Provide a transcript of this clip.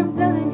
I'm telling